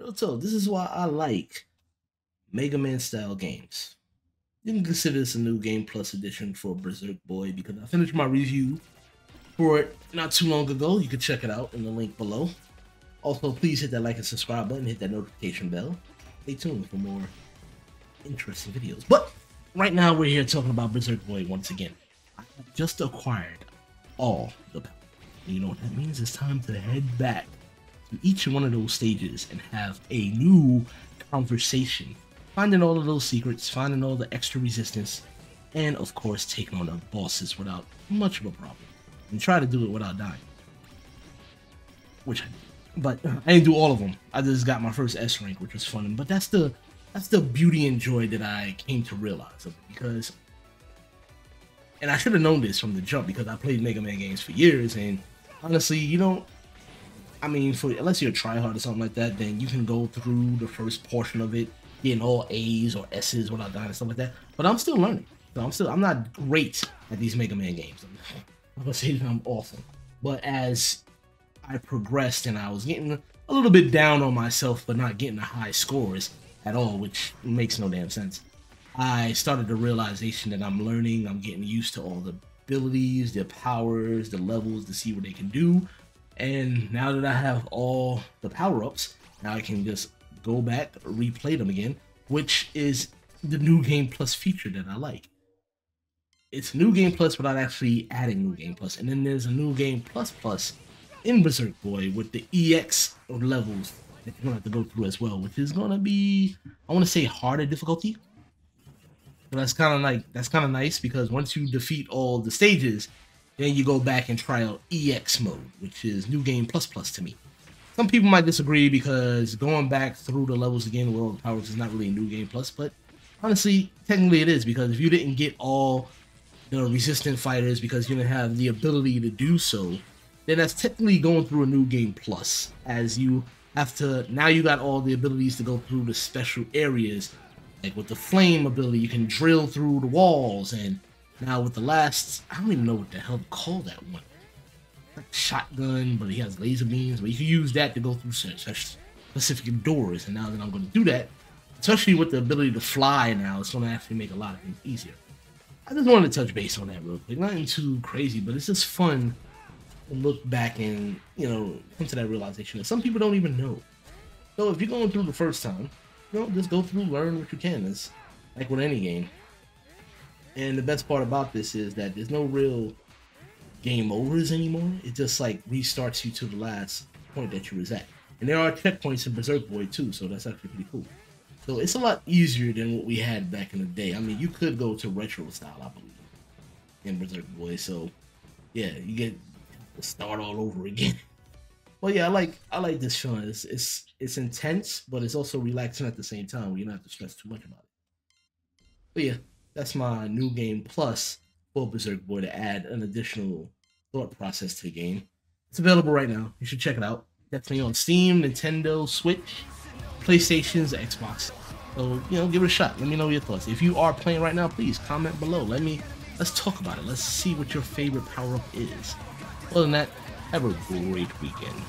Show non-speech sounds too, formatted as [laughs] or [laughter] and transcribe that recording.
Real talk, this is why I like Mega Man style games. You can consider this a new game plus edition for Berserk Boy because I finished my review for it not too long ago. You can check it out in the link below. Also, please hit that like and subscribe button, hit that notification bell. Stay tuned for more interesting videos. But right now, we're here talking about Berserk Boy once again. I just acquired all the power. You know what that means? It's time to head back to each one of those stages and have a new conversation. Finding all of those secrets, finding all the extra resistance, and of course, taking on the bosses without much of a problem. And try to do it without dying. Which I did but I didn't do all of them. I just got my first S rank, which was fun. But that's the that's the beauty and joy that I came to realize because, and I should have known this from the jump because I played Mega Man games for years, and honestly, you don't. I mean, for unless you're a tryhard or something like that, then you can go through the first portion of it, getting all A's or S's without dying and stuff like that. But I'm still learning. So I'm still I'm not great at these Mega Man games. I'm gonna say that I'm awful. But as I progressed and I was getting a little bit down on myself for not getting the high scores at all, which makes no damn sense. I started the realization that I'm learning, I'm getting used to all the abilities, the powers, the levels to see what they can do. And now that I have all the power-ups, now I can just go back, replay them again, which is the new game plus feature that I like. It's new game plus without actually adding new game plus. And then there's a new game plus plus in Berserk Boy with the EX levels that you're gonna have to go through as well, which is gonna be I wanna say harder difficulty. But that's kinda like that's kinda nice because once you defeat all the stages, then you go back and try out EX mode, which is new game plus plus to me. Some people might disagree because going back through the levels again the powers is not really a new game plus, but honestly, technically it is because if you didn't get all the resistant fighters because you didn't have the ability to do so, then that's technically going through a new game plus, as you have to now you got all the abilities to go through the special areas. Like with the flame ability, you can drill through the walls, and now with the last, I don't even know what the hell to call that one. Like shotgun, but he has laser beams, but you can use that to go through specific doors. And now that I'm going to do that, especially with the ability to fly now, it's going to actually make a lot of things easier. I just wanted to touch base on that real quick. Nothing too crazy, but it's just fun to look back and you know come to that realization that some people don't even know. So if you're going through the first time, you know, just go through, learn what you can. It's like with any game. And the best part about this is that there's no real game overs anymore. It just like restarts you to the last point that you was at. And there are checkpoints in Berserk Boy too, so that's actually pretty cool. So it's a lot easier than what we had back in the day. I mean, you could go to retro style, I believe, in Berserk Boy. So yeah, you get to start all over again. [laughs] Well, yeah, I like I like this feeling. It's it's it's intense, but it's also relaxing at the same time. Where you don't have to stress too much about it. But yeah, that's my new game plus for Berserk Boy to add an additional thought process to the game. It's available right now. You should check it out. Definitely on Steam, Nintendo, Switch, PlayStations, Xbox. So you know, give it a shot. Let me know your thoughts. If you are playing right now, please comment below. Let me let's talk about it. Let's see what your favorite power up is. Other than that, have a great weekend.